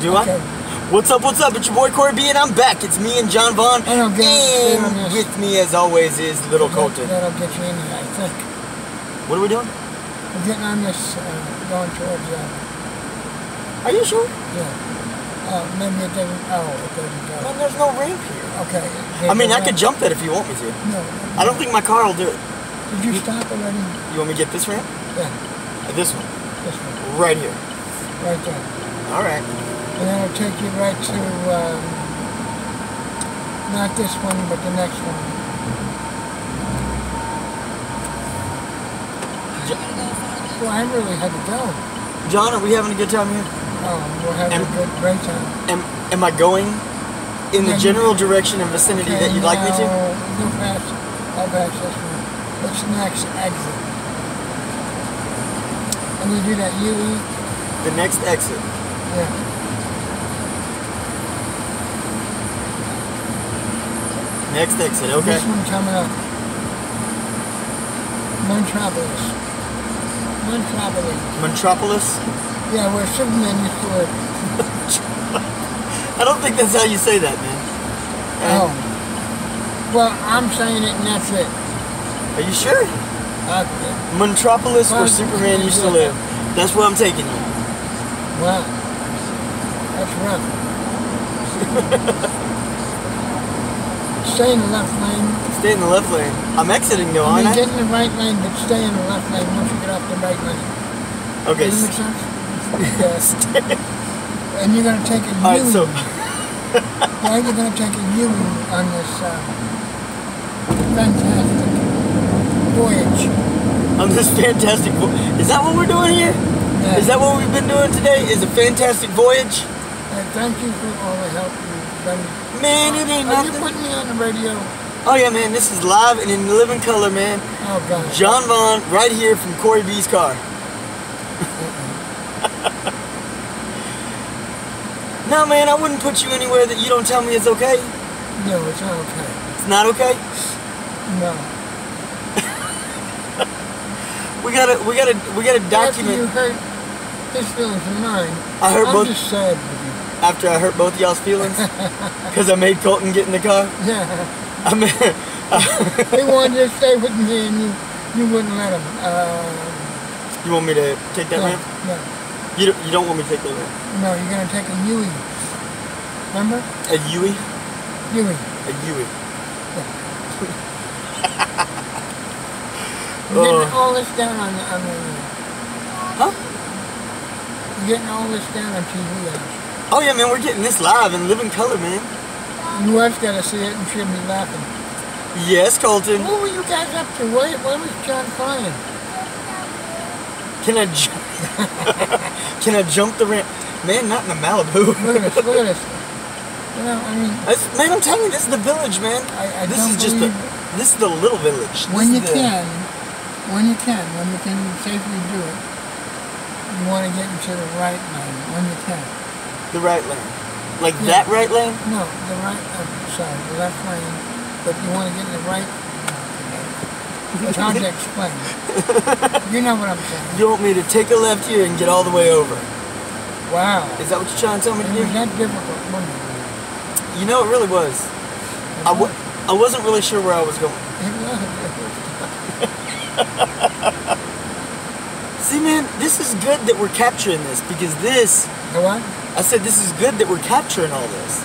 Do Okay. I? What's up? What's up? It's your boy Corey B, and I'm back. It's me and John Vaughan, I don't get and this. with me, as always, is Little Colton. That'll get you in here, I think. What are we doing? We're getting on this, uh, going towards, uh, Are you sure? yeah. Uh, maybe it doesn't, oh, it doesn't go. There's no ramp here. Okay. I mean, I could jump that if you want me to. No. I don't think my car will do it. Did you stop already? You want me to get this ramp? Yeah, This one, this one, right here. right there. All right. And then that'll take you right to, um, not this one, but the next one. Well, I really had to go. John, are we having a good time here? Oh, we're having Am- a good, great time. Am, am I going in the general direction and vicinity that you'd like me to? now, Go past, go past this one. What's the next exit? And you do that UE? The next exit. Yeah. Next exit, okay. This one coming up. Montropolis. Montropolis. Metropolis? Yeah, where Superman used to live. I don't think that's how you say that, man. Oh. Well, I'm saying it and that's it. Are you sure? Okay. Metropolis, where Superman used to live. That's where I'm taking you. Wow. That's rough. stay in the left lane. Stay in the left lane. I'm exiting though, I aren't mean, I? get in the right lane, but stay in the left lane once you get off the right lane. Okay. Does that make sense? Yeah. and you're going to take a U. All right, so Why are you going to take a U on this uh, fantastic voyage? on this fantastic vo- Is that what we're doing here? Yeah. Is that what we've been doing today? Is a fantastic voyage? And thank you for all the help you've done. Man, it ain't Are you nothing. putting me on the radio? Oh yeah, man, this is live and in living color, man. Oh, God. John Vaughan, right here from Corey B's car. Uh-uh. no, man, I wouldn't put you anywhere that you don't tell me it's okay. No, it's not okay. It's not okay. No. We gotta, we gotta, we gotta After you document. hurt his feelings and mine, I hurt I'm both- just sad. After I hurt both y'all's feelings, because I made Colton get in the car. Yeah. I mean, He wanted to stay with me and you, you wouldn't let him. Uh, you want me to take that no, ramp? no, You don't, you don't want me to take that ramp? no, you're going to take a Yui. Remember? A Yui? Yui. A Yui. You're getting all this down on the, on the Huh? you're getting all this down on TV. Ash. Oh yeah, man, we're getting this live and live in living color, man. Your wife's got to see it and she'll be laughing. Yes, Colton. What were you guys up to? Why, why was John crying? Can I, can I jump the ramp? Man, not in the Malibu. Look at this, look at this. You know, I mean, That's, man, I'm telling you, this is the village, man. I- I this is just the, this is the little village. This when you the- can, when you can, when you can safely do it, you want to get into the right lane when you can. The right lane. Like that right lane? No, the right, uh, sorry, the left lane, but you want to get in the right. It's hard to explain. You know what I'm saying? You want me to take a left here and get all the way over? Wow. Is that what you're trying to tell me to do? was that difficult, it? You know, it really was. I, w- I wasn't really sure where I was going. It was. See, man, this is good that we're capturing this because this, The what? I said, this is good that we're capturing all this.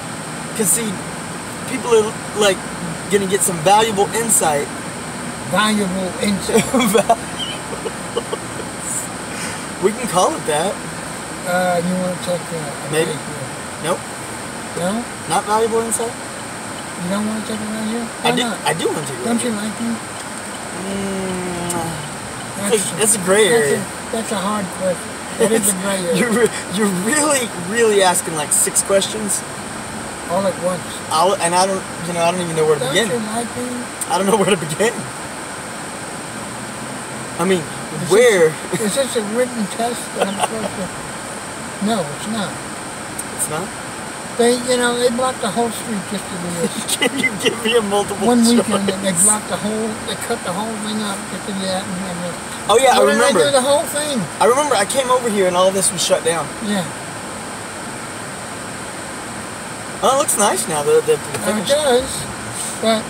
Because, see, people are like gonna get some valuable insight. Valuable insight. we can call it that. Uh, you want to check a Maybe. here. Nope, No? not valuable insight. You don't want to check it right here? I Why do. not? I do want to. it. Don't you like me? Mm, That's a- that's a gray that's area. A, that's a hard question. That is a gray area. You're, you're really, really asking like six questions. All at once. I'll, and I don't, you know, I don't even know where to Don't begin. you like me? I don't know where to begin. I mean, Is where? This, is this a written test that I'm supposed to? No, it's not. It's not. They, you know, they blocked the whole street just to do this. Can you give me a multiple One choice? weekend, they they blocked the whole, they cut the whole thing up just to do that. And, and Oh yeah, I remember. They do the whole thing. I remember I came over here and all this was shut down. Yeah. Oh, it looks nice now. The the, the it does, but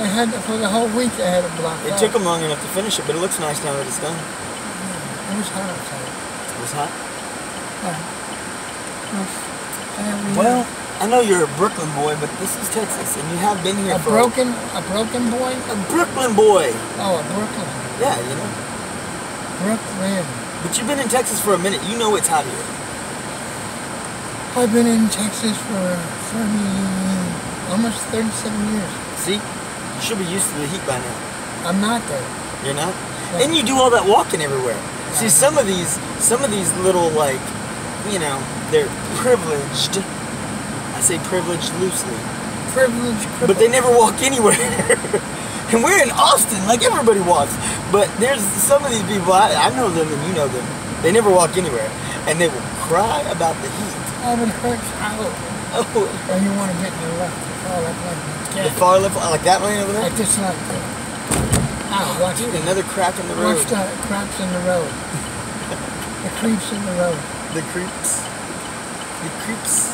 they had to, for the whole week they had it blocked It took them long enough to finish it, but it looks nice now that it's done. It was hot outside. It was hot. Yeah. It was- we- Well, I know you're a Brooklyn boy, but this is Texas, and you have been here a for broken, a broken boy. a Brooklyn boy. Oh, a Brooklyn, Yeah, you know. Brooklyn. But you've been in Texas for a minute. You know it's hot here. I've been in Texas for 30, almost 37 years. See, you should be used to the heat by now. I'm not there. You're not. No. And you do all that walking everywhere. See, some of these, some of these little like, you know, they're privileged. I say privileged loosely, Privileged, but they never walk anywhere. and we're in Austin, like everybody walks. But there's some of these people. I, I know them, and you know them. They never walk anywhere, and they will cry about the heat. Oh, but it hurts out. Oh, Or you want to get in the left. Oh, that's like the yeah. far left, like that lane over there. Like this like that. Ow, watch Dude, it. another crack in the road. Watch the craps in the road. the creeps in the road. The creeps. The creeps.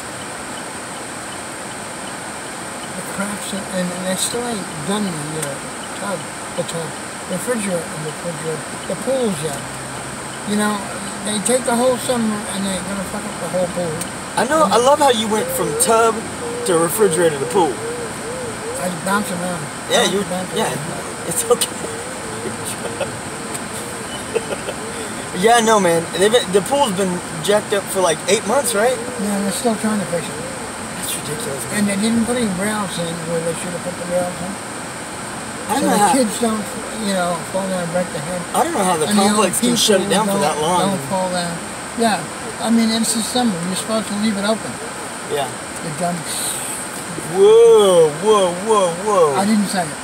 The craps in, and, and they still ain't done the know, tub, the tub, refrigerator, the refrigerator, the pools yet. You know, they take the whole summer and they're gonna fuck up the whole pool. I know. I love how you went from tub to refrigerator to pool. I just bounce around. Yeah, you. bounce Yeah, around. it's okay. Yeah, no, man. They've been, the pool's been jacked up for like eight months, right? Yeah, they're still trying to fix it. That's ridiculous. Man. And they didn't put any rails in where they should have put the rails in. I So don't know the how. kids don't, you know, fall down and break their head. I don't know how the And complex can shut it down for that long. Don't fall down. Yeah, I mean it's the summer. You're supposed to leave it open. Yeah. The gun. Whoa, whoa, whoa, whoa. I didn't say it.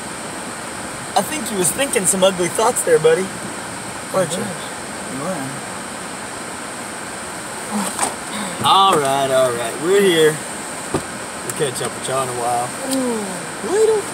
I think you was thinking some ugly thoughts there, buddy. Weren't you? Yes. All right, all right. We're here. We'll catch up with y'all in a while. Later.